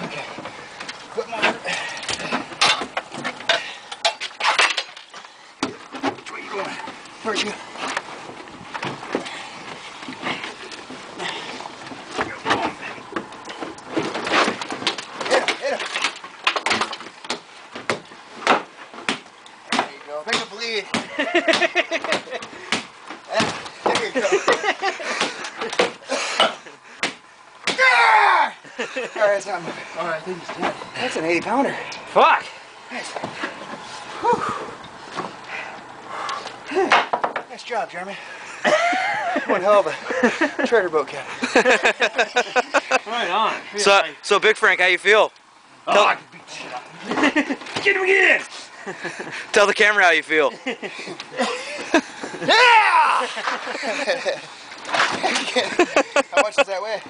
Okay. Motor. Which way you going? Where'd you? Hit him, hit him. There you go. Make a bleed. There you go. All right, it's not moving. All right, I think he's dead. That's an 80 pounder. Fuck. Nice job, Jeremy. One hell of a treasure boat captain. Right on. So, so Big Frank, how you feel? oh, tell- I can beat the shit out of. Get him again. Tell the camera how you feel. Yeah! How much does that weigh?